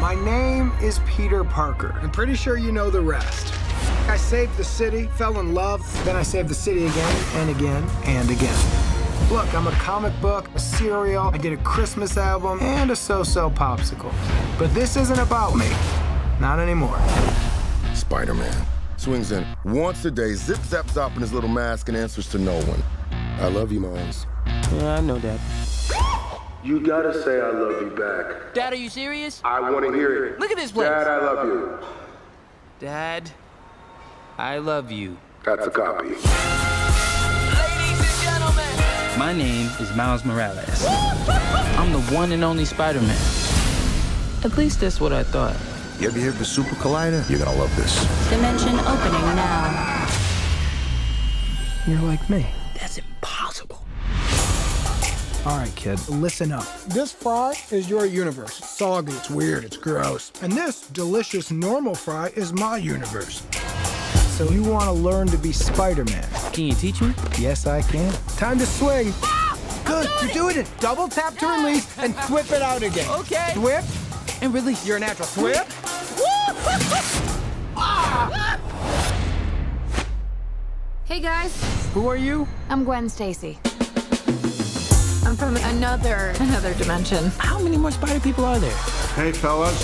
My name is Peter Parker. I'm pretty sure you know the rest. I saved the city, fell in love, then I saved the city again and again and again. Look, I'm a comic book, a cereal, I did a Christmas album, and a so-so popsicle. But this isn't about me. Not anymore. Spider-Man swings in once a day, zip zaps up in his little mask and answers to no one. I love you, Miles. Yeah, I know that. You gotta say I love you back. Dad, are you serious? I wanna hear it. Look at this place. Dad, I love you. Dad, I love you. That's a copy. Ladies and gentlemen. My name is Miles Morales. I'm the one and only Spider-Man. At least that's what I thought. You ever hear of the Super Collider? You're gonna love this. Dimension opening now. You're like me. That's impossible. All right, kid, listen up. This fry is your universe. It's soggy, it's weird, it's gross. And this delicious normal fry is my universe. So you want to learn to be Spider-Man? Can you teach me? Yes, I can. Time to swing. Ah, Good, you're doing it. Double tap to release and whip it out again. Okay. Whip. And release. You're a natural. Whip. Ah! Hey guys, Who are you? I'm Gwen Stacy. I'm from another another dimension. How many more spider people are there? Hey, fellas.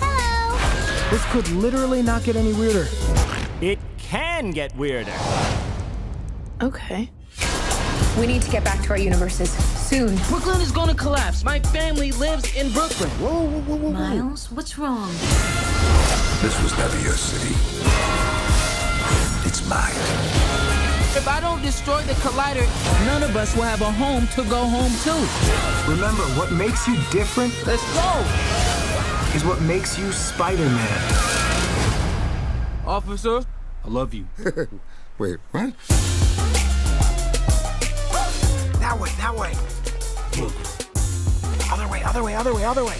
Hello. This could literally not get any weirder. It can get weirder. Okay. We need to get back to our universes soon. Brooklyn is gonna collapse. My family lives in Brooklyn. whoa whoa whoa Miles, what's wrong? This was never your city. It's mine. If I don't destroy the collider, none of us will have a home to go home to. Remember, what makes you different Let's go. is what makes you Spider-Man. Officer, I love you. Wait, what? That way, that way. Other way, other way, other way, other way.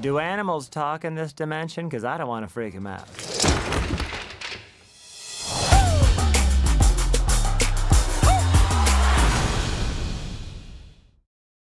Do animals talk in this dimension? Because I don't want to freak him out.